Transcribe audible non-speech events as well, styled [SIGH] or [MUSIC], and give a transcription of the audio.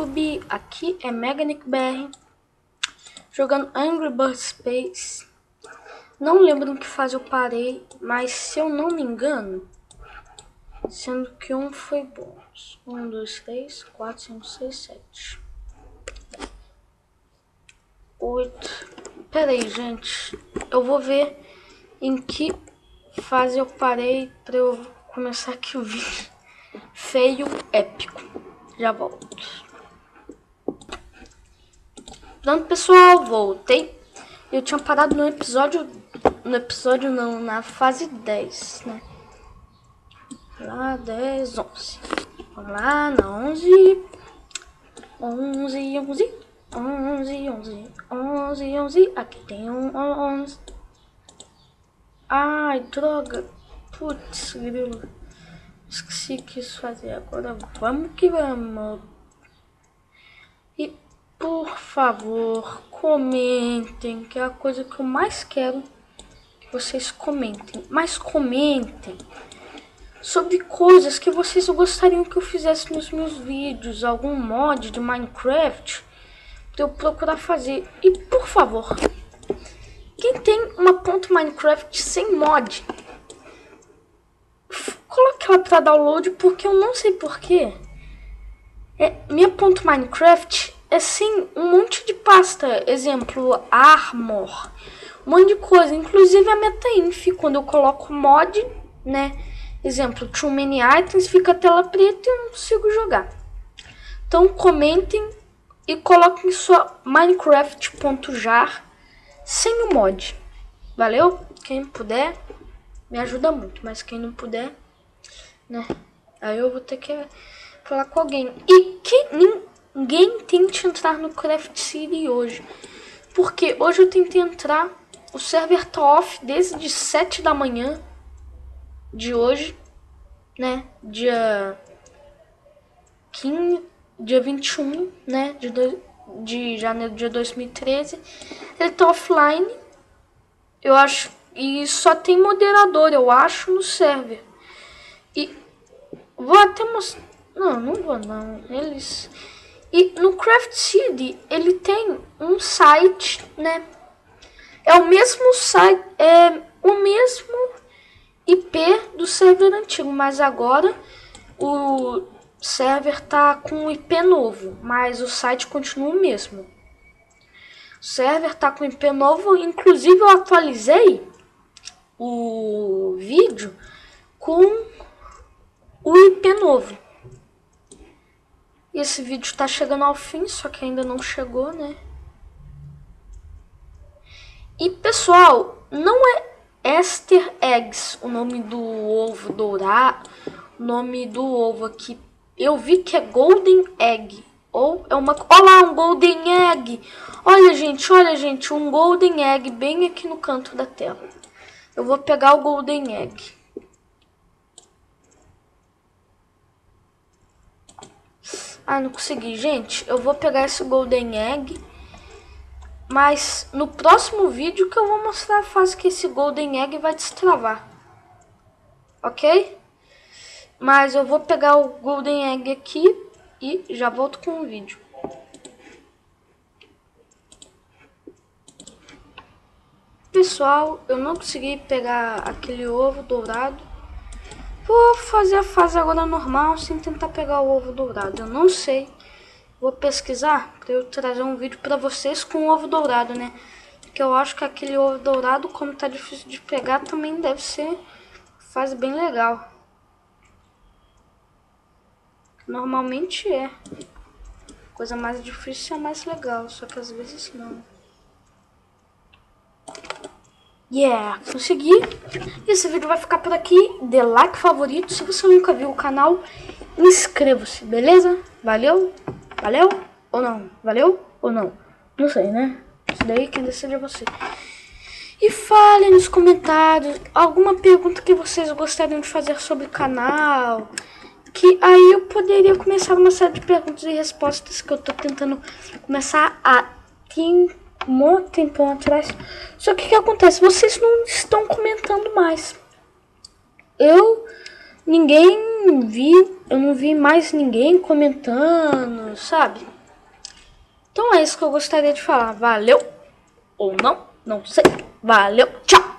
YouTube, aqui é MegaNickBR, jogando Angry Birds Space. Não lembro no que fase eu parei, mas se eu não me engano, sendo que um foi bom. Um, dois, três, quatro, cinco, seis, sete. Oito. Pera aí, gente. Eu vou ver em que fase eu parei pra eu começar aqui o vídeo. [LAUGHS] Feio, épico. Já volto. Pronto, pessoal, voltei. Eu tinha parado no episódio... No episódio não, na fase 10, né? Lá, 10, 11. Vamos lá, na 11. 11, 11. 11, 11. 11, 11. Aqui tem um 11. Ai, droga. Putz, grilo. Esqueci o que isso fazer. Agora vamos que vamos. Por favor, comentem, que é a coisa que eu mais quero que vocês comentem. Mas comentem sobre coisas que vocês gostariam que eu fizesse nos meus vídeos, algum mod de Minecraft, para eu procurar fazer. E por favor, quem tem uma ponto Minecraft sem mod, coloque ela para download porque eu não sei porquê. É, minha ponto Minecraft é sim um monte de pasta, exemplo, armor, um monte de coisa, inclusive a metainf, quando eu coloco mod, né, exemplo, too many items, fica a tela preta e eu não consigo jogar. Então comentem e coloquem sua minecraft.jar sem o mod. Valeu? Quem puder, me ajuda muito, mas quem não puder, né? Aí eu vou ter que falar com alguém. E que ninguém tente entrar no Craft City hoje. Porque hoje eu tentei entrar, o server tá off desde 7 da manhã de hoje, né? Dia 15, dia 21, né? De, do, de janeiro de 2013. Ele tá offline. Eu acho. E só tem moderador, eu acho, no server. E vou até mostrar. Não, não vou não. Eles. E no Craft City ele tem um site, né? É o mesmo site, é o mesmo IP do server antigo, mas agora o server tá com um IP novo, mas o site continua o mesmo. O server tá com IP novo, inclusive eu atualizei o vídeo com o IP novo. E esse vídeo está chegando ao fim, só que ainda não chegou, né? E pessoal, não é Easter Eggs o nome do ovo dourado, o nome do ovo aqui. Eu vi que é Golden Egg. Ou é uma. Olha lá, um Golden Egg! Olha, gente, olha, gente, um Golden Egg bem aqui no canto da tela. Eu vou pegar o Golden Egg. Ah, não consegui. Gente, eu vou pegar esse Golden Egg. Mas no próximo vídeo que eu vou mostrar a fase que esse Golden Egg vai destravar. Ok? Mas eu vou pegar o Golden Egg aqui e já volto com o vídeo. Pessoal, eu não consegui pegar aquele ovo dourado. Vou fazer a fase agora normal sem tentar pegar o ovo dourado. Eu não sei. Vou pesquisar para eu trazer um vídeo para vocês com o ovo dourado, né? Porque eu acho que aquele ovo dourado, como tá difícil de pegar, também deve ser fase bem legal. Normalmente é. Coisa mais difícil é mais legal, só que às vezes não. Yeah, consegui. Esse vídeo vai ficar por aqui. Dê like favorito. Se você nunca viu o canal, inscreva-se, beleza? Valeu? Valeu? Ou não? Valeu? Ou não? Não sei, né? Isso daí quem decide é você. E fale nos comentários alguma pergunta que vocês gostariam de fazer sobre o canal. Que aí eu poderia começar uma série de perguntas e respostas que eu tô tentando começar a um tempão atrás. Só que o que acontece? Vocês não estão comentando mais. Eu, ninguém vi, eu não vi mais ninguém comentando, sabe? Então é isso que eu gostaria de falar. Valeu ou não? Não sei. Valeu. Tchau.